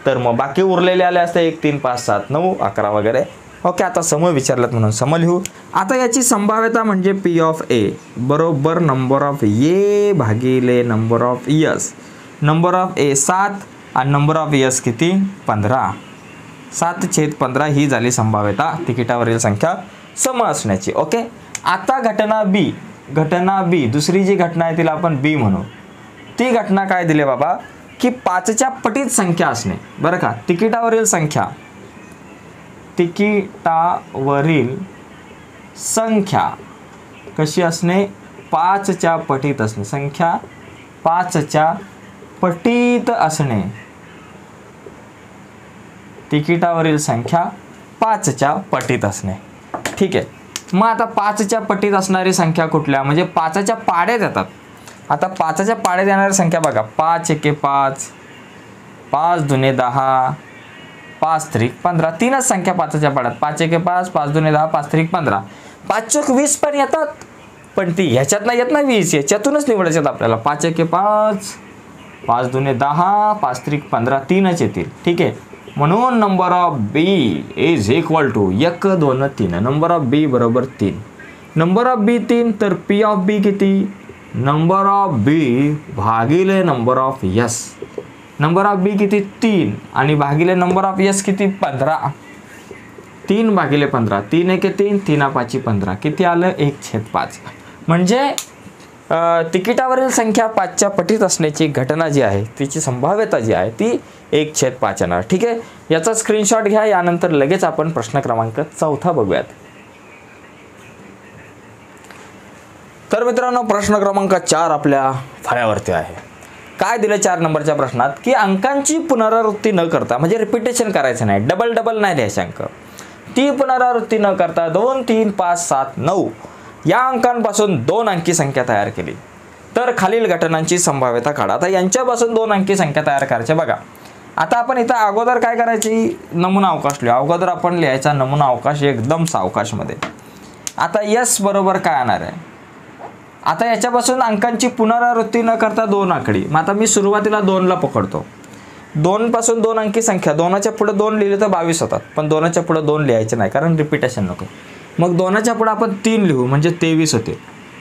तर मग बाकी उरलेले आले असते एक तीन पाच सात नऊ अकरा वगैरे. ओके आता सम विचारलात म्हणून. सम लिहू. आता याची संभाव्यता म्हणजे पी ऑफ ए बरोबर नंबर ऑफ ए भागिले number of S number of A सात आणि नंबर ऑफ यस किती? पंधरा. सात छेद पंधरा ही झाली संभाव्यता. तिकिटावरील संख्या सम असण्याची. ओके? आता घटना बी घटना बी दुसरी जी घटना आहे तिला आपण बी म्हणू. ती घटना काय दिली बाबा? की पाचच्या पटीत संख्या असणे. बरं का? तिकिटावरील संख्या. तिकिटावरील संख्या कशी असणे? पाचच्या पटीत असणे. संख्या पाचच्या पटीत असणे. तिकिटावरील संख्या पाचच्या पटीत असणे. ठीक आहे. मग आता पाचच्या पटीत असणारी संख्या कुठल्या? म्हणजे पाचच्या पाड्यात येतात. आता पाचच्या पाड्यात येणारी संख्या बघा. पाच एके पाच. पाच दुने दहा. पाच त्रिक पंधरा. तीनच संख्या पाचच्या पाड्यात. पाच एके पाच. पाच दुने दहा. पाच त्रिक पंधरा. पाच चोक वीस पण येतात. पण ती ह्याच्यात नाही येत ना वीस. याच्यातूनच निवडायच्यात आपल्याला. पाच एके पाच. पाच दुने दहा. पाच त्रिक पंधरा. तीनच येतील. ठीक आहे. म्हणून number of B is equal to एक दोन तीन. नंबर ऑफ बी बरोबर तीन. नंबर ऑफ बी तीन तर पी ऑफ बी किती? नंबर ऑफ बी भागिले number of S number of B किती? तीन. आणि भागिले नंबर ऑफ यस किती? पंधरा. तीन भागिले पंधरा. तीन एके तीन तीन पाची पंधरा. किती आलं? एक छेद पाच. म्हणजे तिकिटावरील संख्या पाचच्या पटीत असण्याची घटना जी आहे तिची संभाव्यता जी आहे ती एक छेद पाच येणार. ठीक आहे? याचा स्क्रीनशॉट घ्या यानंतर लगेच आपण प्रश्न क्रमांक चौथा बघूयात. तर मित्रांनो प्रश्न क्रमांक चार आपल्या फळ्यावरती आहे. काय दिलं चार नंबरच्या प्रश्नात? की अंकांची पुनरावृत्ती न करता म्हणजे रिपिटेशन करायचं नाही डबल डबल नाही द्यायचे अंक. ती पुनरावृत्ती न करता दोन तीन पाच सात नऊ. या अंकांपासून दोन अंकी संख्या तयार केली. तर खालील घटनांची संभाव्यता काढा. आता यांच्यापासून दोन अंकी संख्या तयार करायच्या बघा. आता आपण इथं अगोदर काय करायची? नमुना अवकाश लिहू. अगोदर आपण लिहायचा नमुना अवकाश एकदम सावकाशमध्ये आता यस बरोबर काय येणार आहे? आता याच्यापासून अंकांची पुनरावृत्ती न करता दोन आकडी. मग आता मी सुरुवातीला दोनला पकडतो. दोनपासून दोन अंकी संख्या. दोनाच्या पुढं दोन लिहिले तर बावीस होतात. पण दोनाच्या पुढं दोन लिहायचे नाही. कारण रिपिटेशन नको. मग दोनाच्या पुढं आपण तीन लिहू म्हणजे तेवीस होतील.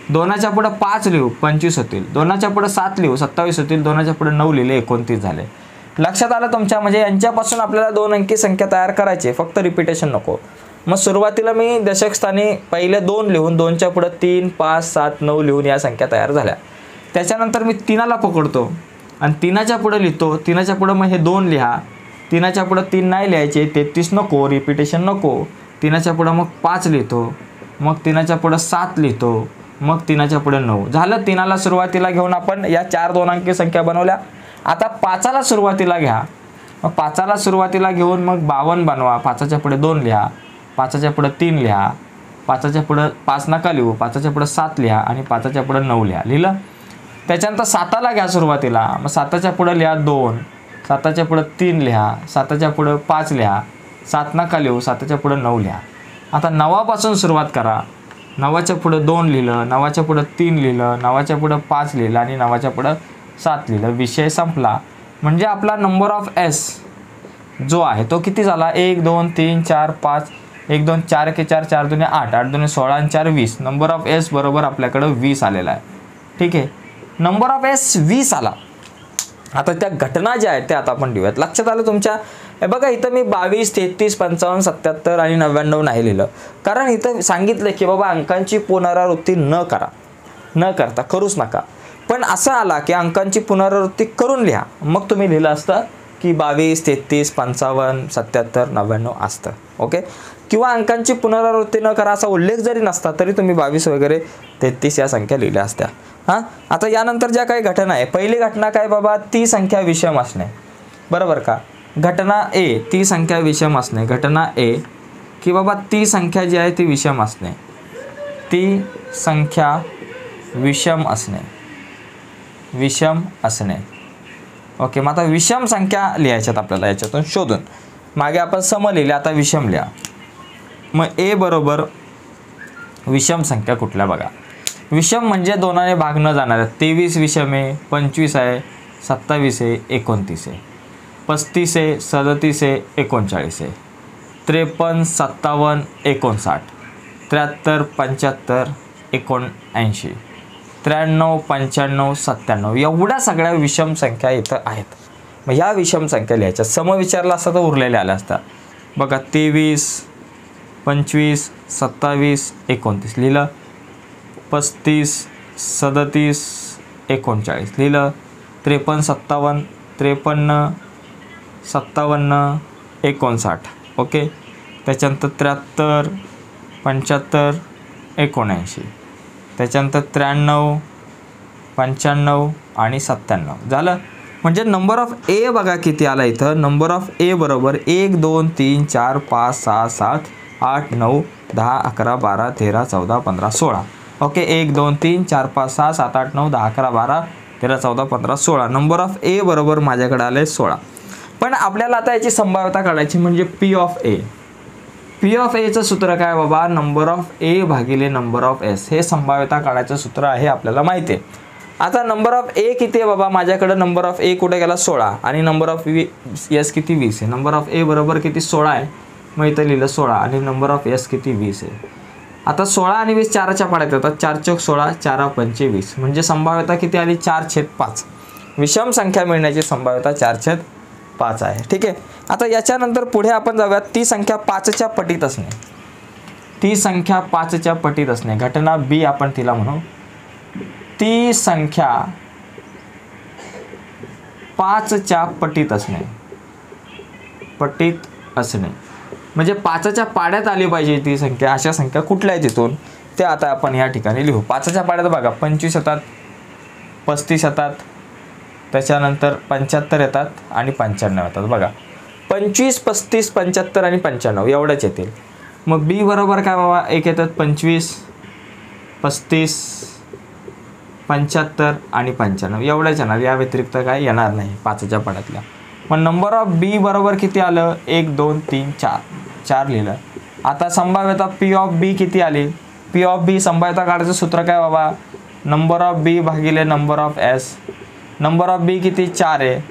दोनाच्या पुढं पाच लिहू पंचवीस होतील. दोनाच्या पुढं सात लिहू सत्तावीस होतील. दोनाच्या पुढं नऊ लिहिले एकोणतीस झाले. लक्षात आलं तुमच्या? म्हणजे यांच्यापासून आपल्याला दोन अंकी संख्या तयार करायची फक्त रिपिटेशन नको. मग सुरुवातीला मी दशकस्थानी पहिले दोन लिहून दोनच्या पुढं तीन पाच सात नऊ लिहून या संख्या तयार झाल्या. त्याच्यानंतर मी तीनाला पकडतो. आणि तीनाच्या पुढं लिहितो. तीनाच्या पुढं मग हे दोन लिहा. तीनाच्या पुढं तीन नाही लिहायचे. तेहतीस नको. रिपिटेशन नको. तिनाच्या पुढं मग पाच लिहितो मग तिनाच्या पुढं सात लिहितो मग तिनाच्या पुढे नऊ. झालं तिनाला सुरुवातीला घेऊन आपण या चार दोन अंकी संख्या बनवल्या. आता पाचाला सुरुवातीला घ्या. मग पाचाला सुरुवातीला घेऊन मग बावन्न बनवा. पाचाच्या पुढे दोन लिहा. पाचाच्या पुढं तीन लिहा. पाचाच्या पुढं पाच नका लिहू. पाचाच्या पुढं सात लिहा आणि पाचाच्या पुढं नऊ लिहा. लिहिलं? त्याच्यानंतर साताला घ्या सुरुवातीला. मग साताच्या पुढं लिहा दोन. साताच्या पुढं तीन लिहा. साताच्या पुढं पाच लिहा. सात नका लिहू साताच्या पुढं नऊ लिहा. आता नवापासून सुरुवात करा. नवाच्या पुढं दोन लिहिलं नवाच्या पुढं तीन लिहिलं नवाच्या पुढं पाच लिहिलं आणि नवाच्या पुढं सात लिहिलं. विषय संपला. म्हणजे आपला नंबर ऑफ एस जो आहे तो किती झाला? एक दोन तीन चार पाच एक दोन चार के चार चार दोन्ही आठ आठ दोन्ही सोळा आणि चार वीस. नंबर ऑफ एस बरोबर आपल्याकडं वीस आलेला आहे. ठीक आहे? नंबर ऑफ एस वीस आला. आता त्या घटना ज्या आहेत त्या आता आपण लिहूयात लक्षात आलं तुमच्या? हे बघा इथं मी बावीस तेहतीस पंचावन्न सत्याहत्तर आणि नव्याण्णव नाही लिहिलं. कारण इथं सांगितलं की बाबा अंकांची पुनरावृत्ती न करा. न करता करूच नका. पण असं आला की अंकांची पुनरावृत्ती करून लिहा. मग तुम्ही लिहिलं असतं की बावीस तेहतीस पंचावन्न सत्याहत्तर नव्याण्णव असतं. ओके? किंवा अंकांची पुनरावृत्ती न करा असा उल्लेख जरी नसता तरी तुम्ही बावीस वगैरे तेहतीस या संख्या लिहिल्या असत्या. हां? आता यानंतर ज्या काही घटना आहे पहिली घटना काय बाबा? ती संख्या विषम असणे. बरोबर का? घटना ए ती संख्या विषम असणे. घटना ए की बाबा ती संख्या जी आहे ती विषम असणे. ती संख्या विषम असणे. विषम असणे. ओके मग आता विषम संख्या लिहायच्यात आपल्याला याच्यातून शोधून. मागे आपण सम लिहिले आता विषम लिहा. मग ए बरोबर विषम संख्या कुठल्या बघा. विषम म्हणजे दोनाने भाग न जाणार. तेवीस विषम आहे पंचवीस आहे सत्तावीस आहे एकोणतीस आहे. पस्तीस आहे सदतीस आहे एकोणचाळीस. आहे त्रेपन्न सत्तावन्न एकोणसाठ. त्र्याहत्तर पंच्याहत्तर एकोणऐंशी. त्र्याण्णव पंच्याण्णव सत्त्याण्णव. एवढ्या सगळ्या विषम संख्या इथं आहेत. मग ह्या विषम संख्या लिहायच्या सम विचारला असता तर उरलेल्या आल्या असतात बघा तेवीस पंचवीस सत्तावीस एकोणतीस लिहिलं. पस्तीस सदतीस एकोणचाळीस लिहिलं. त्रेपन्न सत्तावन्न त्रेपन्न सत्तावन्न एकोणसाठ ओके? त्याच्यानंतर त्र्याहत्तर पंच्याहत्तर एकोणऐंशी. त्याच्यानंतर त्र्याण्णव पंच्याण्णव आणि सत्त्याण्णव. झालं? म्हणजे नंबर ऑफ ए बघा किती आला इथं. नंबर ऑफ ए बरोबर एक दोन तीन चार पाच सहा सात आठ नऊ दहा अकरा बारा तेरा चौदा पंधरा सोळा. ओके? एक दोन तीन चार पाच सहा सात आठ नऊ दहा अकरा बारा तेरा चौदा पंधरा सोळा. नंबर ऑफ ए बरोबर माझ्याकडे आले सोळा. पण आपल्याला आता याची संभाव्यता काढायची म्हणजे P of A P of एचं सूत्र काय बाबा? नंबर ऑफ ए भागिले नंबर ऑफ एस हे संभाव्यता काढायचं सूत्र आहे आपल्याला माहिती आहे. आता नंबर ऑफ ए किती आहे बाबा? माझ्याकडे नंबर ऑफ ए कुठे गेला? सोळा. आणि नंबर ऑफ वी एस किती वीस आहे? नंबर ऑफ ए बरोबर किती सोळा आहे? मग इथं लिहिलं सोळा. आणि नंबर ऑफ एस किती वीस आहे? आता सोळा आणि वीस चाराच्या पाड्यात येतात. चार चौक सोळा चारा पंचवीस म्हणजे संभाव्यता किती आली? चार छेद पाच. विषम संख्या मिळण्याची संभाव्यता चार छेद पाच आहे. ठीक आहे? आता याच्यानंतर पुढे आपण जाऊयात. ती संख्या पाचच्या पटीत असणे. ती संख्या पाचच्या पटीत असणे. घटना बी आपण तिला म्हणू. ती संख्या पाचच्या पटीत असणे. पटीत असणे. म्हणजे पाचच्या पाड्यात आली पाहिजे ती संख्या. अशा संख्या कुठल्या आहेत तिथून? ते आता आपण या ठिकाणी लिहू. पाचच्या पाड्यात बघा. पंचवीस येतात. पस्तीस येतात. त्याच्यानंतर पंच्याहत्तर येतात आणि पंच्याण्णव येतात. बघा. पंचवीस पस्तीस पंच्याहत्तर आणि पंच्याण्णव एवढंच येतील. मग बी बरोबर काय बाबा? एक येतात पंचवीस पस्तीस पंच्याहत्तर आणि पंच्याण्णव. एवढ्याच येणार. या व्यतिरिक्त काय येणार नाही. पाचच्या पडातल्या. मग नंबर ऑफ बी बरोबर किती आलं? एक दोन तीन चार. चार लिहिलं. आता संभाव्यता पी ऑफ बी किती आली? पी ऑफ बी संभाव्यता काढायचं सूत्र काय बाबा? नंबर ऑफ बी भागिले number of S. Number of B किती चार आहे?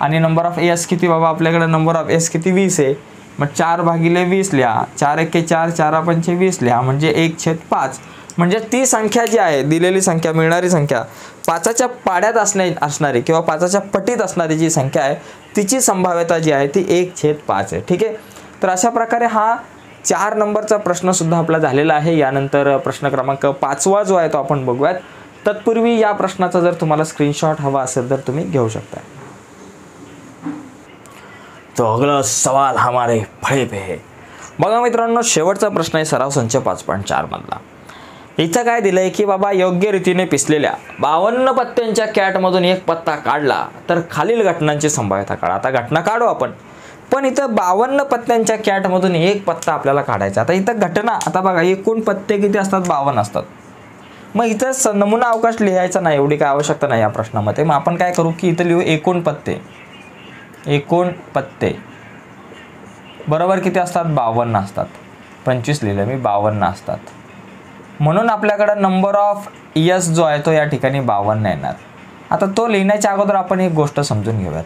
आणि नंबर ऑफ एस किती बाबा? आपल्याकडे नंबर ऑफ एस किती वीस आहे? मग चार भागिले वीस लिहा. चार एके चार चारा पंचे वीस लिहा. म्हणजे एक छेद पाच. म्हणजे ती संख्या जी आहे दिलेली संख्या मिळणारी संख्या पाचाच्या पाड्यात असणे असणारी किंवा पाचाच्या पटीत असणारी जी संख्या आहे तिची संभाव्यता जी आहे ती एक छेद पाच आहे. ठीक आहे? तर अशा प्रकारे हा चार नंबरचा प्रश्नसुद्धा आपला झालेला आहे. यानंतर प्रश्न क्रमांक पाचवा जो आहे तो आपण बघूयात. तत्पूर्वी या प्रश्नाचा जर तुम्हाला स्क्रीनशॉट हवा असेल तर तुम्ही घेऊ शकता. तो अगला सवाल हमारे फळे पे है. बघा मित्रांनो शेवटचा प्रश्न आहे सराव संच पाच पॉईंट चार मधला. इथं काय दिलंय की बाबा योग्य रीतीने पिसलेल्या बावन्न पत्त्यांच्या कॅटमधून एक पत्ता काढला तर खालील घटनांची संभाव्यता काढा. आता घटना काढू आपण. पण इथं बावन्न पत्त्यांच्या कॅटमधून एक पत्ता आपल्याला काढायचा आता इथं घटना आता बघा एकूण पत्ते किती असतात? बावन्न असतात. मग इथं स नमुना अवकाश लिहायचा नाही एवढी काय आवश्यकता नाही या प्रश्नामध्ये. मग आपण काय करू की इथं लिहू एकूण पत्ते. एकूण पत्ते. बरोबर किती असतात? बावन्न असतात. पंचवीस लिहिलं मी बावन्न असतात. म्हणून आपल्याकडं नंबर ऑफ इयर्स जो आहे तो या ठिकाणी बावन्न येणार. आता तो लिहिण्याच्या अगोदर आपण एक गोष्ट समजून घेऊयात.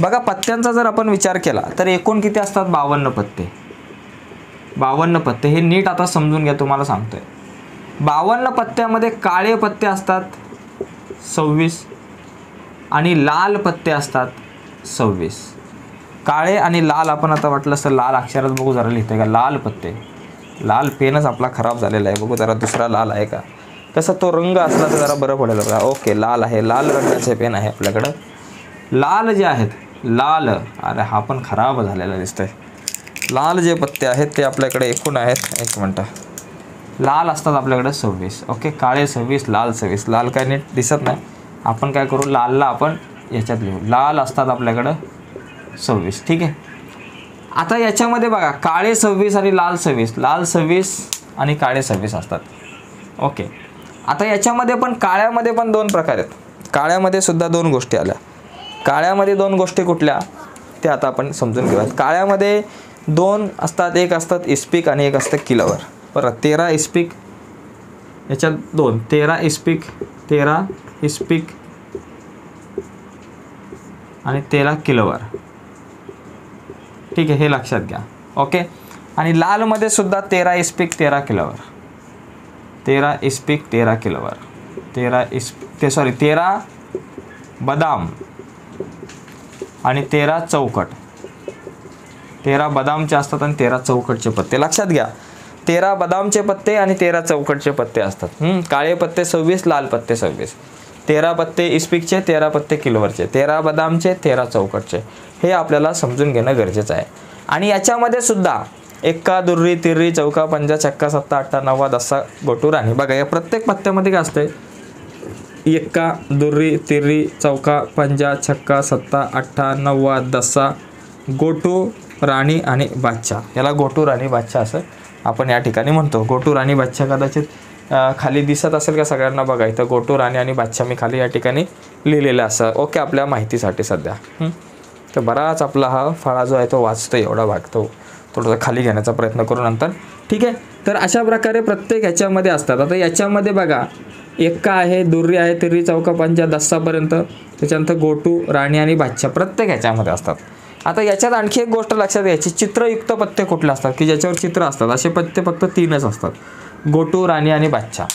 बघा पत्त्यांचा जर आपण विचार केला तर एकूण किती असतात? बावन्न पत्ते. बावन्न पत्ते. हे नीट आता समजून घ्या तुम्हाला सांगतोय. बावन्न पत्त्यामध्ये काळे पत्ते असतात सव्वीस. आणि लाल पत्ते असतात सव्वीस. काळे आणि लाल आपण आता वाटलं असतं लाल अक्षरात बघू जरा लिहितोय का? लाल पत्ते. लाल पेनच आपला खराब झालेला आहे. बघू जरा दुसरा लाल आहे का? तसा तो रंग असला तर जरा बरं पडेल बघा. ओके लाल आहे. लाल रंगाचे पेन आहे आपल्याकडं. लाल जे आहेत लाल. अरे हा पण खराब झालेला दिसतोय. लाल जे पत्ते आहेत ते आपल्याकडे एकूण आहेत. एक मिनटं. लाल असतात आपल्याकडे सव्वीस. ओके काळे सव्वीस लाल सव्वीस. लाल काय नीट दिसत नाही. आपण काय करू? लालला आपण याच्यात लिहू. लाल असतात आपल्याकडं सव्वीस. ठीक आहे? आता याच्यामध्ये बघा काळे सव्वीस आणि लाल सव्वीस. लाल सव्वीस आणि काळे सव्वीस असतात. ओके आता याच्यामध्ये पण काळ्यामध्ये पण दोन प्रकार आहेत. काळ्यामध्ये सुद्धा दोन गोष्टी आल्या. काळ्यामध्ये दोन गोष्टी कुठल्या? त्या आता आपण समजून घेऊयात. काळ्यामध्ये दोन असतात एक असतात इस्पिक आणि एक असतं किलोवर. बरं तेरा इस्पिक याच्यात दोन तेरा इस्पिक तेरा इस्पिक आणि तेरा किलोवर. ठीक आहे हे लक्षात घ्या. ओके? आणि लालमध्ये सुद्धा तेरा इस्पिक तेरा किलोवर. तेरा इस्पिक तेरा किलोवर. तेरा इस्प ते सॉरी तेरा बदाम आणि तेरा चौकट. तेरा बदामचे असतात आणि तेरा चौकटचे पत्ते. लक्षात घ्या. तेरा बदामचे पत्ते आणि तेरा चौकटचे पत्ते असतात. काळे पत्ते सव्वीस लाल पत्ते सव्वीस. तेरा पत्ते इस्पिकचे तेरा पत्ते किलोवरचे. तेरा बदामचे तेरा चौकटचे. हे आपल्याला समजून घेणं गरजेचं आहे. आणि याच्यामध्ये सुद्धा एक्का दुर्री तिर्री चौका पंजा चक्का सत्ता अठ्ठा नव्वा दसा गोटूर आणि बघा या प्रत्येक पत्त्यामध्ये काय असतंय? एक्का दुर्री तिर्री चौका पंजा छक्का सत्ता अठ्ठा नव्वा दस्सा गोटू राणी आणि बादशाह. याला गोटू राणी बादशाह असं आपण या ठिकाणी म्हणतो. गोटू राणी बादशाह कदाचित खाली दिसत असेल का सगळ्यांना बघा इथं? गोटू राणी आणि बादशाह मी खाली या ठिकाणी लिहिलेलं असं. ओके आपल्या माहितीसाठी सध्या. तर बराच आपला हा फळा जो आहे तो वाचतो एवढा भागतो थोडासा खाली घेण्याचा प्रयत्न करू नंतर. ठीक आहे? तर अशा प्रकारे प्रत्येक ह्याच्यामध्ये असतात. आता याच्यामध्ये बघा एक्का आहे दुर्री आहे तिर्री चौका पंचा दस्सापर्यंत. त्याच्यानंतर गोटू राणी आणि बादशाह प्रत्येक ह्याच्यामध्ये असतात. आता याच्यात आणखी एक गोष्ट लक्षात घ्यायची. चित्रयुक्त पत्ते कुठले असतात? की ज्याच्यावर चित्र असतात? असे पत्ते फक्त तीनच असतात. गोटू राणी आणि बादशाह.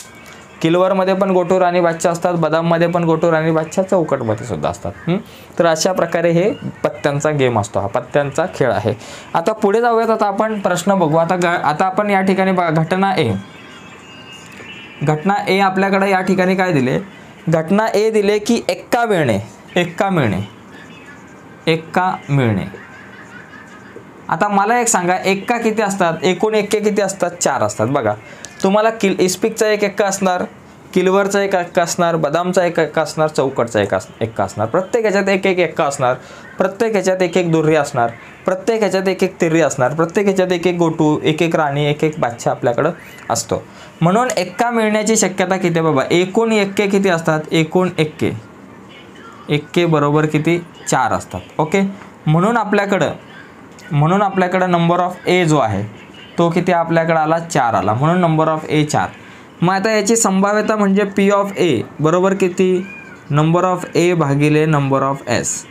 किलवरमध्ये पण गोटू राणी बादशाह असतात. बदाममध्ये पण गोटू राणी बादशाह चौकटमध्ये सुद्धा असतात. तर अशा प्रकारे हे पत्त्यांचा गेम असतो. हा पत्त्यांचा खेळ आहे. आता पुढे जाऊयात. आता आपण प्रश्न बघू. आता ग आता आपण या ठिकाणी घटना ए. घटना ए आपल्याकडे या ठिकाणी काय दिले? घटना ए दिले की एक्का मिळणे एक्का मिळणे एक्का मिळणे. आता मला एक सांगा एक्का किती असतात? एकूण एक्के किती असतात? चार असतात. बघा तुम्हाला किल इस्पिकचा एक एक्का असणार किलवरचा एक एक्का असणार बदामचा एक एक्का असणार चौकटचा एक अस एक्का असणार. प्रत्येक ह्याच्यात एक एक एक्का असणार प्रत्येक ह्याच्यात एक एक दुर्री असणार प्रत्येक ह्याच्यात एक एक तिर्री असणार प्रत्येक ह्याच्यात एक एक गोटू एक एक राणी एक एक बादशाह आपल्याकडं असतो. म्हणून एक्का मिळण्याची शक्यता किती आहे बाबा एकूण एक्के किती असतात? एकूण एक्के. एक्के बरोबर किती? चार असतात. ओके? म्हणून आपल्याकडं म्हणून आपल्याकडं नंबर ऑफ ए जो आहे तो किती आपल्याकडं आला? चार आला. म्हणून नंबर ऑफ ए चार. मग आता याची संभाव्यता म्हणजे पी ऑफ ए बरोबर किती? नंबर ऑफ ए भागिले number of S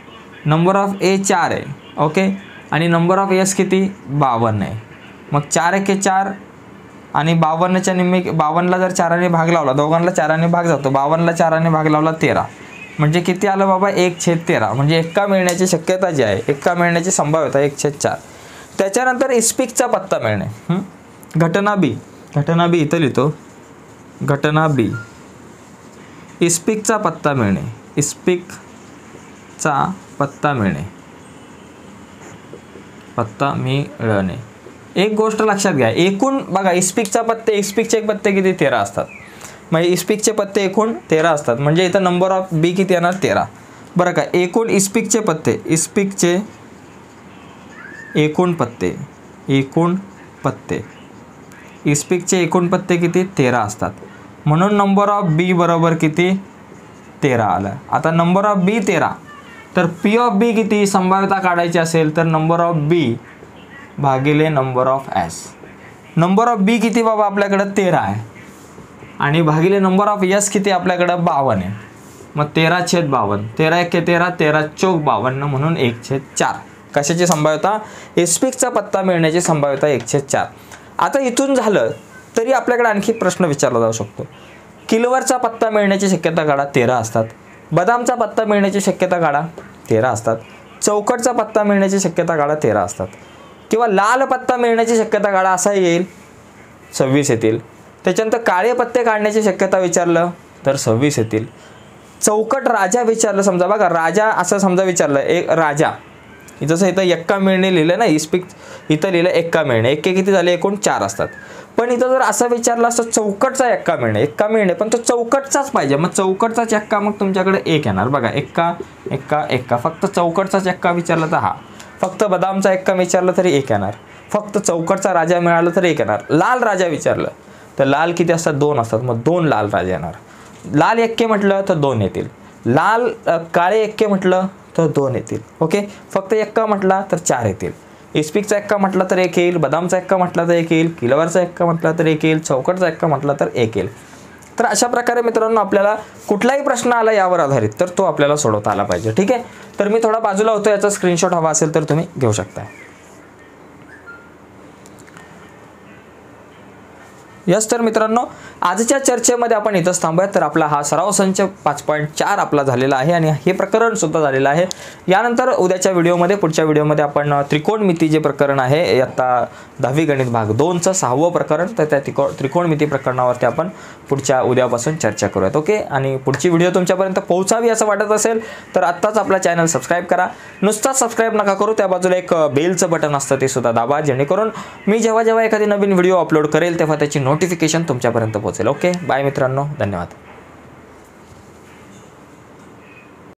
number of A चार आहे. ओके? आणि नंबर ऑफ एस किती? बावन्न आहे. मग चार एके चार आणि बावन्नच्या निम्मे बावन्नला जर चाराने भाग लावला दोघांना चाराने भाग जातो. बावन्नला चाराने भाग लावला तेरा. म्हणजे किती आलं बाबा? एक छेद तेरा. म्हणजे एक्का मिळण्याची शक्यता जी आहे एक्का मिळण्याची संभाव्यता एक छेद चार. त्याच्यानंतर इस्पिकचा पत्ता मिळणे. घटना बी. घटना बी इथं लिहितो. घटना बी. इस्पिकचा पत्ता मिळणे. इस्पिकचा पत्ता मिळणे. पत्ता मिळणे. एक गोष्ट लक्षात घ्या. एकूण बघा इस्पिकचा पत्ते इस्पिकचे एक पत्ते किती? तेरा असतात. म्हणजे इस्पिकचे पत्ते एकूण तेरा असतात. म्हणजे इथं नंबर ऑफ बी किती येणार? तेरा. बरं का एकूण इस्पिकचे पत्ते इस्पिकचे एकूण पत्ते एकूण पत्ते. इस्पिकचे एकूण पत्ते किती? तेरा असतात. म्हणून नंबर ऑफ बी बरोबर किती? तेरा आलं. आता नंबर ऑफ बी तेरा. तर पी ऑफ बी किती? संभाव्यता काढायची असेल तर नंबर ऑफ बी भागिले number of S number of B किती बाबा आपल्याकडं? तेरा आहे. आणि भागिले नंबर ऑफ यस किती आपल्याकडं? बावन्न आहे. मग तेरा छेद बावन्न. तेरा एके तेरा तेरा चौक बावन्न म्हणून एक छेद चार. कशाची संभाव्यता? एस्पिकचा पत्ता मिळण्याची संभाव्यता एक छेद चार. आता इथून झालं तरी आपल्याकडे आणखी प्रश्न विचारला जाऊ शकतो. किलोवरचा पत्ता मिळण्याची शक्यता काढा तेरा असतात. बदामचा पत्ता मिळण्याची शक्यता काढा तेरा असतात. चौकटचा पत्ता मिळण्याची शक्यता काढा तेरा असतात. किंवा लाल पत्ता मिळण्याची शक्यता काढा असा येईल. सव्वीस येतील. त्याच्यानंतर काळे पत्ते काढण्याची शक्यता विचारलं तर सव्वीस येतील. चौकट राजा विचारलं समजा बघा राजा असं समजा विचारलं एक राजा. जसं इथं एक्का मिळणे लिहिलं ना इस्पिक इथं लिहिलं एक्का मिळणे. एक्के किती झाले? एकूण चार असतात. पण इथं जर असं विचारलं असतं चौकटचा एक्का मिळणे. एक्का मिळणे पण तो चौकटचाच पाहिजे. मग चौकटचाच एक्का मग तुमच्याकडे एक येणार. बघा एक्का एक्का एक्का. फक्त चौकटचाच एक्का विचारला तर हा. फक्त बदामचा एक्का विचारलं तरी एक येणार. फक्त चौकटचा राजा मिळाला तर एक येणार. लाल राजा विचारलं. तर लाल किती असतात? दोन असतात. मग दोन लाल राजा येणार. लाल एक्के म्हटलं तर दोन येतील. लाल काळे एक्के म्हटलं तर दोन येतील. ओके? फक्त एक्का म्हटला तर चार येतील. इस्पिकचा एक्का म्हटला तर एक येईल. बदामचा एक्का म्हटला तर एक येईल. किलोवरचा एक्का म्हटला तर एक येईल. चौकटचा एक्का म्हटला तर एक येईल. तर अशा प्रकारे मित्रांनो आपल्याला कुठलाही प्रश्न आला यावर आधारित तर तो आपल्याला सोडवता आला पाहिजे. ठीक आहे? तर मी थोडा बाजूला होतो. याचा स्क्रीनशॉट हवा असेल तर तुम्ही घेऊ शकता. यस तर मित्रांनो आजच्या चर्चेमध्ये आपण इथंच थांबूयात. तर आपला हा सराव संच पाच पॉईंट चार आपला झालेला आहे आणि हे प्रकरण सुद्धा झालेलं आहे. यानंतर उद्याच्या व्हिडिओमध्ये पुढच्या व्हिडिओमध्ये आपण त्रिकोणमिती जे प्रकरण आहे आत्ता दहावी गणित भाग दोनचं सहावं प्रकरण तर त्या त्रिको त्रिकोणमिती प्रकरणावरती आपण पुढच्या उद्यापासून चर्चा करूयात. ओके आणि पुढची व्हिडिओ तुमच्यापर्यंत पोहोचावी असं वाटत असेल तर आत्ताच आपला चॅनल सबस्क्राईब करा. नुसताच सबस्क्राईब नका करू त्या बाजूला एक बेलचं बटन असतं ते सुद्धा दाबा जेणेकरून मी जेव्हा जेव्हा एखादी नवीन व्हिडिओ अपलोड करेल तेव्हा त्याची नोटिफिकेशन तुमच्यापर्यंत पोहोचेल. ओके बाय मित्रांनो धन्यवाद.